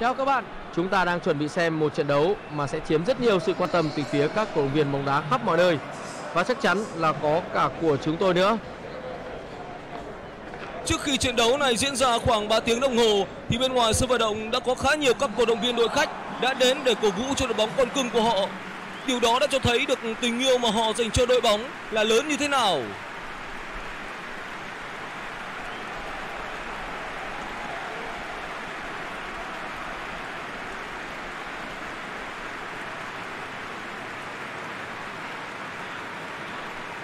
Chào các bạn, chúng ta đang chuẩn bị xem một trận đấu mà sẽ chiếm rất nhiều sự quan tâm từ phía các cổ động viên bóng đá khắp mọi nơi và chắc chắn là có cả của chúng tôi nữa. Trước khi trận đấu này diễn ra khoảng 3 tiếng đồng hồ thì bên ngoài sân vận động đã có khá nhiều các cổ động viên đội khách đã đến để cổ vũ cho đội bóng con cưng của họ. Điều đó đã cho thấy được tình yêu mà họ dành cho đội bóng là lớn như thế nào.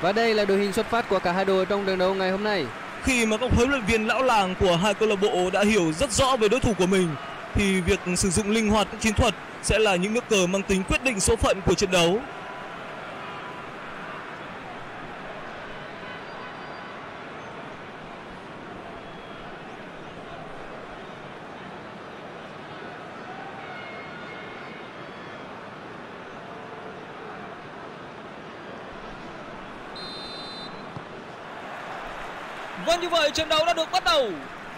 Và đây là đội hình xuất phát của cả hai đội trong trận đấu ngày hôm nay. Khi mà các huấn luyện viên lão làng của hai câu lạc bộ đã hiểu rất rõ về đối thủ của mình, thì việc sử dụng linh hoạt các chiến thuật sẽ là những nước cờ mang tính quyết định số phận của trận đấu. Vâng như vậy trận đấu đã được bắt đầu.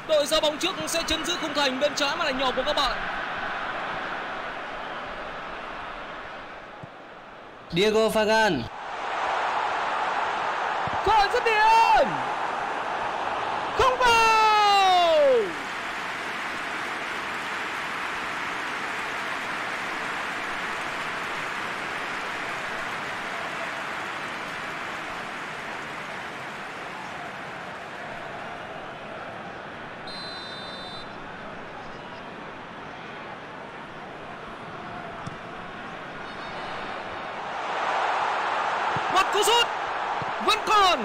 Đội ra bóng trước sẽ chấn giữ khung thành bên trái màn ảnh nhỏ của các bạn. Diego Fagan. Cơ hội dứt điểm. Không vào. Một cú sút vẫn còn.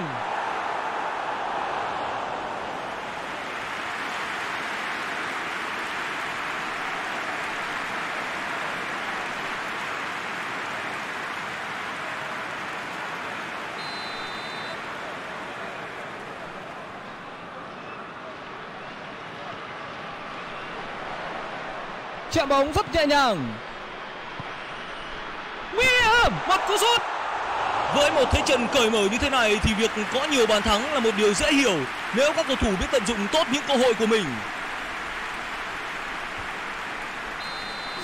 Chạm bóng rất nhẹ nhàng. Nguy hiểm, mặt cú sút. Với một thế trận cởi mở như thế này thì việc có nhiều bàn thắng là một điều dễ hiểu nếu các cầu thủ biết tận dụng tốt những cơ hội của mình.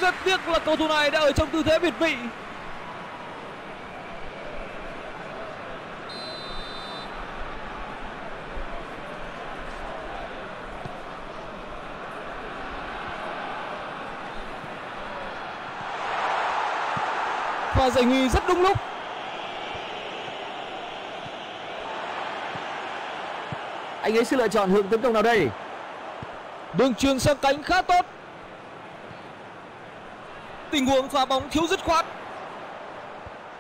Rất tiếc là cầu thủ này đã ở trong tư thế biệt vị. Và giải nguy rất đúng lúc. Anh ấy sẽ lựa chọn hướng tấn công nào đây? Đường truyền sang cánh khá tốt. Tình huống phá bóng thiếu dứt khoát.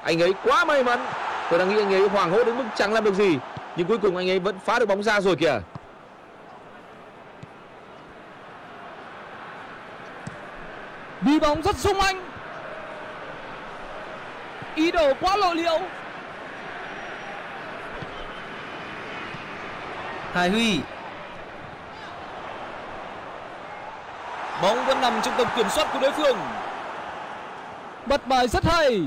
Anh ấy quá may mắn. Tôi đang nghĩ anh ấy hoảng hốt đến mức chẳng làm được gì. Nhưng cuối cùng anh ấy vẫn phá được bóng ra rồi kìa. Đi bóng rất sung anh. Ý đồ quá lộ liễu. Hải Huy. Bóng vẫn nằm trong tầm kiểm soát của đối phương. Bắt bài rất hay.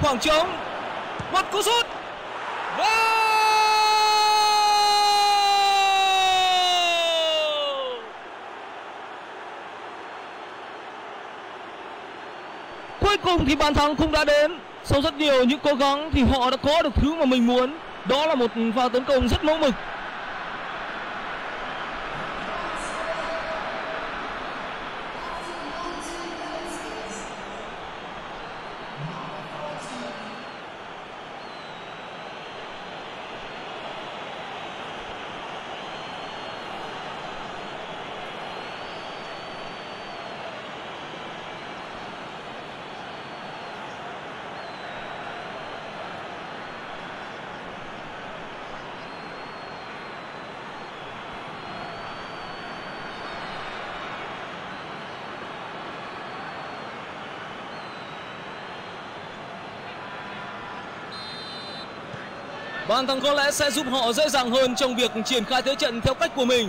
Khoảng trống. Một cú sút. vâng. Cuối cùng thì bàn thắng cũng đã đến. Sau rất nhiều những cố gắng thì họ đã có được thứ mà mình muốn. Đó là một pha tấn công rất mẫu mực. Bàn thắng có lẽ sẽ giúp họ dễ dàng hơn trong việc triển khai thế trận theo cách của mình.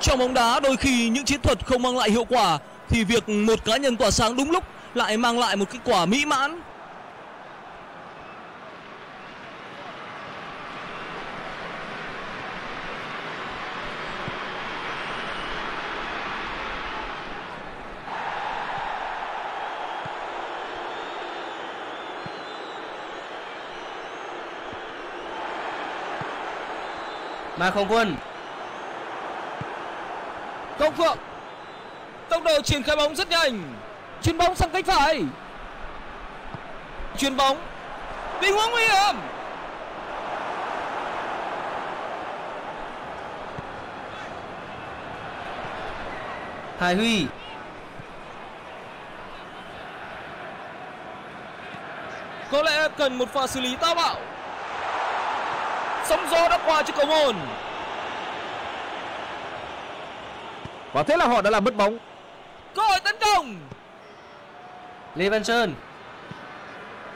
Trong bóng đá, đôi khi những chiến thuật không mang lại hiệu quả thì việc một cá nhân tỏa sáng đúng lúc lại mang lại một kết quả mỹ mãn. Mà không quân. Công Phượng. Tốc độ triển khai bóng rất nhanh. Chuyền bóng sang cánh phải. Chuyền bóng. Tình huống nguy hiểm. Hải Huy. Có lẽ cần một pha xử lý táo bạo. Sóng gió đã qua cho cầu môn. Và thế là họ đã làm mất bóng. Cơ hội tấn công. Lê Văn Sơn.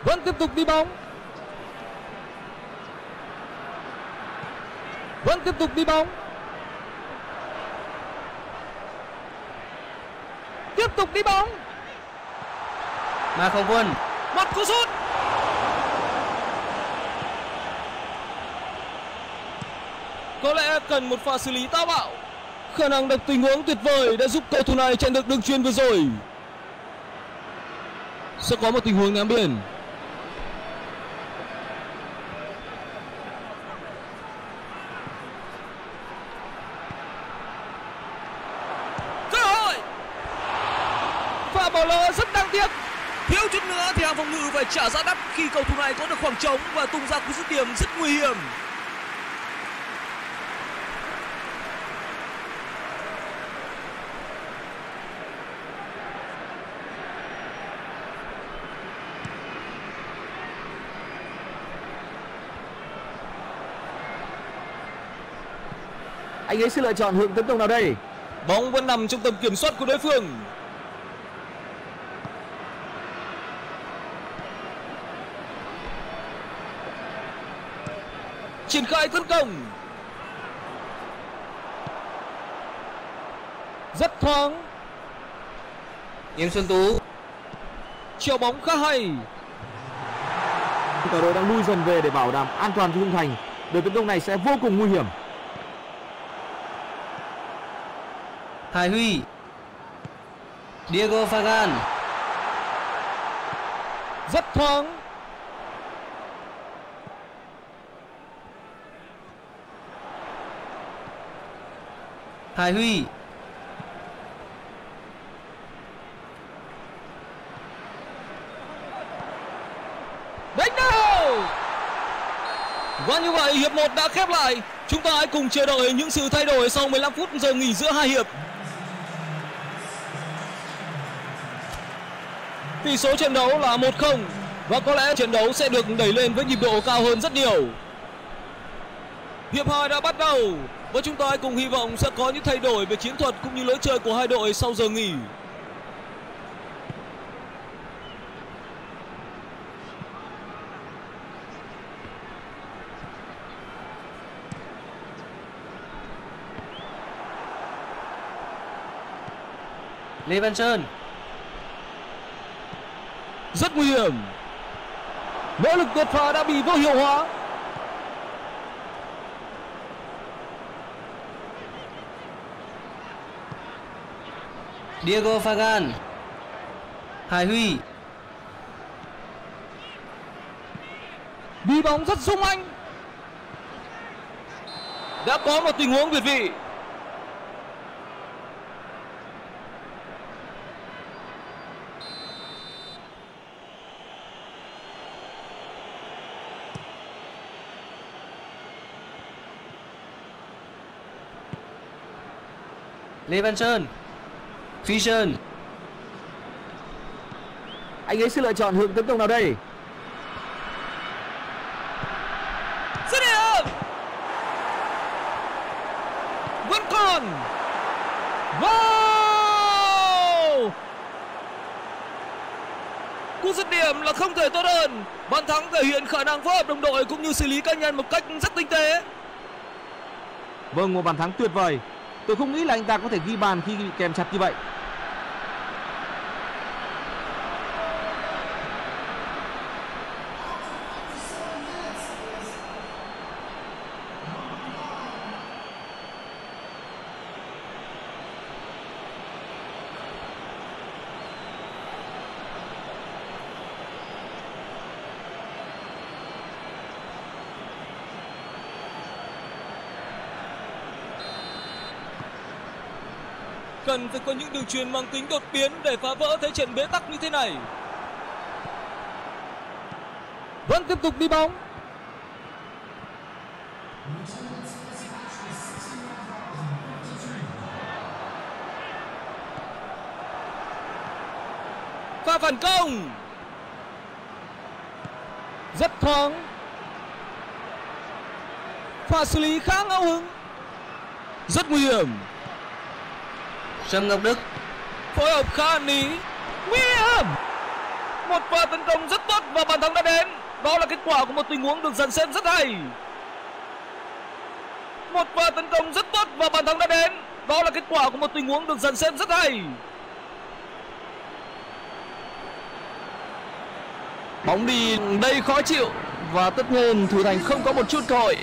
Vẫn tiếp tục đi bóng. Vẫn tiếp tục đi bóng. Tiếp tục đi bóng. Mà không quân. Một cú sút. Có lẽ cần một pha xử lý táo bạo. Khả năng đọc tình huống tuyệt vời đã giúp cầu thủ này chặn được đường truyền vừa rồi. Sẽ có một tình huống ném biên. Cơ hội. Pha bỏ lỡ rất đáng tiếc. Thiếu chút nữa thì hàng phòng ngự phải trả giá đắt khi cầu thủ này có được khoảng trống và tung ra cú dứt điểm rất nguy hiểm. Anh ấy sẽ lựa chọn hướng tấn công nào đây? Bóng vẫn nằm trong tầm kiểm soát của đối phương. Triển khai tấn công. Rất thoáng, Yến Xuân Tú. chiều bóng khá hay. Cả đội đang lui dần về để bảo đảm an toàn cho khung thành. Đợt tấn công này sẽ vô cùng nguy hiểm. Hải Huy. Diego Fagan. Rất thoáng, Hải Huy. đánh đầu. Và như vậy hiệp 1 đã khép lại. Chúng ta hãy cùng chờ đợi những sự thay đổi sau 15 phút giờ nghỉ giữa hai hiệp. Tỷ số trận đấu là 1-0 và có lẽ trận đấu sẽ được đẩy lên với nhịp độ cao hơn rất nhiều. Hiệp 2 đã bắt đầu và chúng ta hãy cùng hy vọng sẽ có những thay đổi về chiến thuật cũng như lối chơi của hai đội sau giờ nghỉ. Lê Văn Sơn rất nguy hiểm nỗ lực đột phá đã bị vô hiệu hóa Diego Fagan. Hải Huy. đi bóng rất sung anh đã có một tình huống việt vị Lê Văn Sơn. Phi Sơn. Anh ấy sẽ lựa chọn hướng tấn công nào đây? dứt điểm vẫn còn wow cú dứt điểm là không thể tốt hơn bàn thắng thể hiện khả năng phối hợp đồng đội cũng như xử lý cá nhân một cách rất tinh tế Vâng, một bàn thắng tuyệt vời. Tôi không nghĩ là anh ta có thể ghi bàn khi bị kèm chặt như vậy. Cần phải có những đường truyền mang tính đột biến để phá vỡ thế trận bế tắc như thế này. Vẫn tiếp tục đi bóng. Pha phản công. Rất thoáng. Pha xử lý khá ngẫu hứng. Rất nguy hiểm. Sâm Ngọc Đức. Phối hợp khá ý. Nguy hiểm. Một pha tấn công rất tốt và bàn thắng đã đến. Đó là kết quả của một tình huống được dàn xếp rất hay. Một pha tấn công rất tốt và bàn thắng đã đến. Đó là kết quả của một tình huống được dàn xếp rất hay. Bóng đi đây khó chịu và tất nhiên thủ thành không có một chút cơ hội.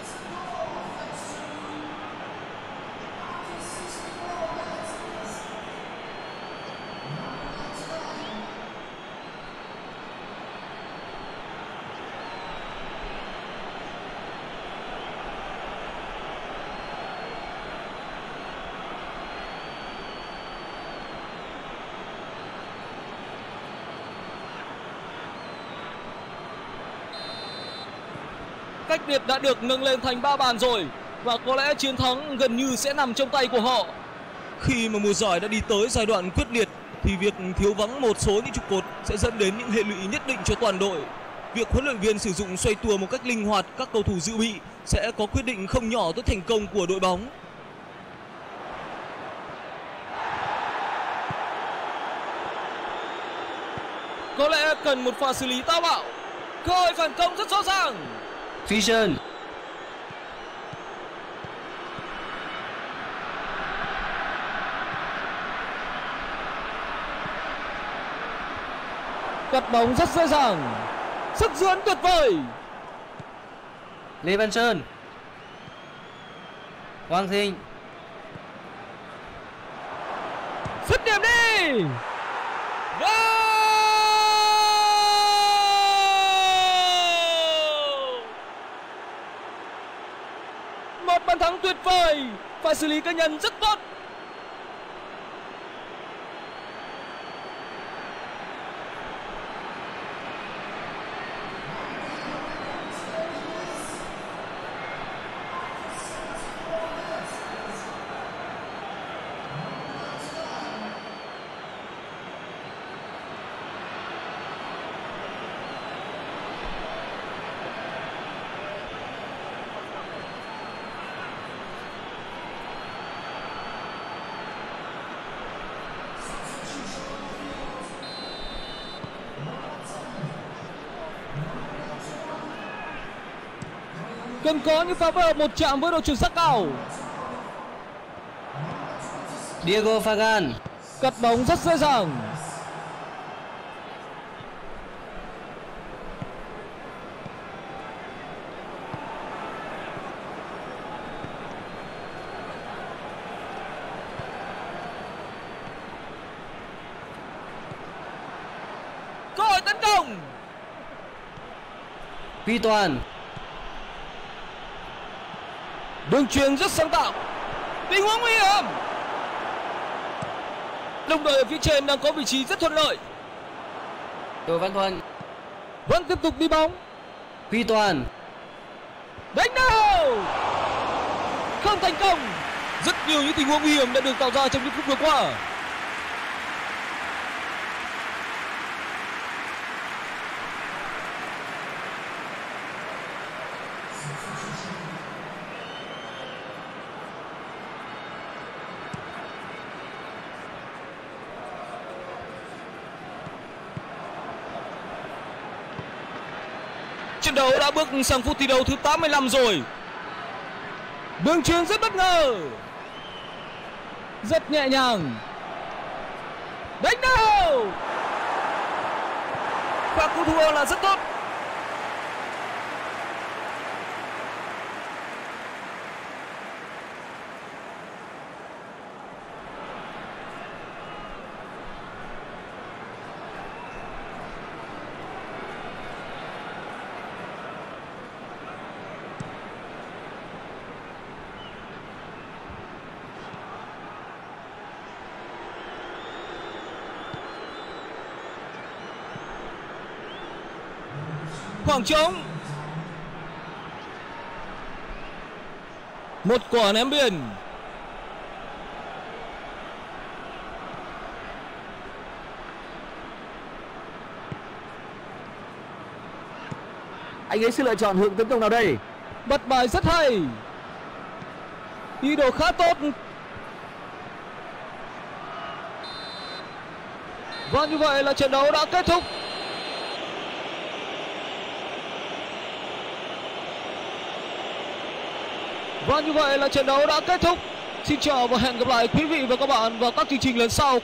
Cách biệt đã được nâng lên thành 3 bàn rồi và có lẽ chiến thắng gần như sẽ nằm trong tay của họ. Khi mà mùa giải đã đi tới giai đoạn quyết liệt thì việc thiếu vắng một số những trụ cột sẽ dẫn đến những hệ lụy nhất định cho toàn đội. Việc huấn luyện viên sử dụng xoay tua một cách linh hoạt các cầu thủ dự bị sẽ có quyết định không nhỏ tới thành công của đội bóng. Có lẽ cần một pha xử lý táo bạo. Cơ hội phản công rất rõ ràng. Fischer. Cắt bóng rất dễ dàng. Sức dưỡng tuyệt vời. Lê Văn Sơn. Hoàng Thịnh. Dứt điểm đi. Goal! Một bàn thắng tuyệt vời. Pha xử lý cá nhân rất tốt. Cần có những pha phối hợp một chạm với độ chuẩn xác cao. Diego Fagan. Cắt bóng rất dễ dàng. Cơ hội tấn công. Huy Toàn. Đường truyền rất sáng tạo. Tình huống nguy hiểm. Đồng đội ở phía trên đang có vị trí rất thuận lợi. Tô Văn Thuận. Vẫn tiếp tục đi bóng. Huy Toàn. Đánh đầu. Không thành công. Rất nhiều những tình huống nguy hiểm đã được tạo ra trong những phút vừa qua. Đấu đã bước sang phút thi đấu thứ 85 rồi. Đường truyền rất bất ngờ. Rất nhẹ nhàng. Đánh đầu. Pha cú thua là rất tốt. Khoảng trống. Một quả ném biên. Anh ấy sẽ lựa chọn hướng tấn công nào đây? Bật bài rất hay. Ý đồ khá tốt. Và như vậy là trận đấu đã kết thúc và như vậy là trận đấu đã kết thúc. Xin chào và hẹn gặp lại quý vị và các bạn vào các chương trình lần sau.